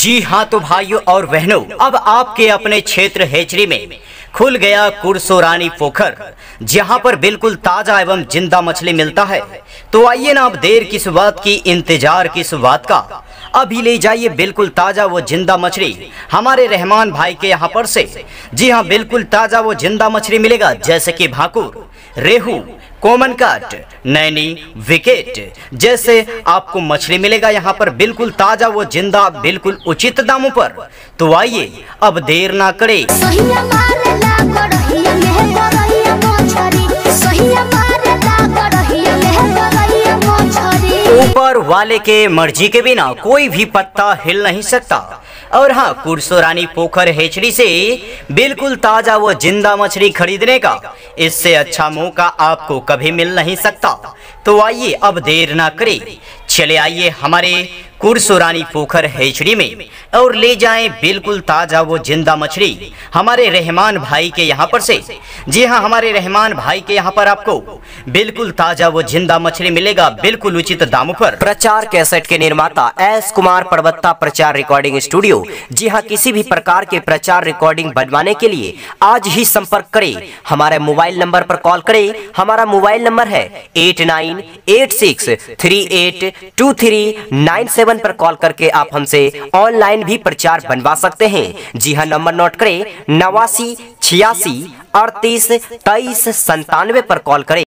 जी हाँ तो भाइयों और बहनों अब आपके अपने क्षेत्र हेचरी में खुल गया कुरसोरानी पोखर, जहाँ पर बिल्कुल ताज़ा एवं ज़िंदा मछली मिलता है। तो आइए ना अब देर किस बात की, इंतज़ार किस बात का। अभी ले जाइए बिल्कुल ताज़ा वो ज़िंदा मछली, हमारे रहमान भाई के यहाँ पर से। जी हाँ बिल्कुल ताज़ा वो ज़िंदा मछली मिलेगा, जैसे कि भाकुर, रेहू, कॉमन काट, नैनी, विकेट, जैसे आपको मछली मिलेगा यहाँ पर, बिल्कुल ताज़ा वो ज़िंदा, बिल्कुल उचित दामों पर। तो आइए, अब देर ना करे। ऊपर वाले के मर्ज़ी के बिना कोई भी पत्ता हिल नहीं सकता। और हाँ कुरसोरानी पोखर हेचड़ी से बिल्कुल ताज़ा व ज़िंदा मछली खरीदने का, इससे अच्छा मौका आपको कभी मिल नहीं सकता। तो आइए, अब देर ना करें। चले आइए हमारे कुरसोरानी पोखर हेचड़ी में, और ले जाएँ बिल्कुल ताज़ा वो ज़िंदा मछली, हमारे रहमान भाई के यहाँ पर से। जी हाँ हमारे रहमान भाई के यहाँ पर आपको बिल्कुल ताज़ा वो ज़िंदा मछली मिलेगा, बिल्कुल उचित दामों पर। प्रचार कैसेट के निर्माता एस कुमार पर्वत्ता प्रचार रिकॉर्डिंग स्टूडियो। जी हाँ किसी भी प्रकार के प्रचार रिकॉर्डिंग बनवाने के लिए आज ही संपर्क करें। हमारे मोबाइल नंबर पर कॉल करें। हमारा मोबाइल नंबर है eight nine eight six three eight two three nine seven पर कॉल करके आप हमसे ऑनलाइन भी प्रचार बनवा सकते हैं। जी हाँ नंबर नोट करें, नवासी छियासी अड़तीस तेईस संतानवे पर कॉल करें।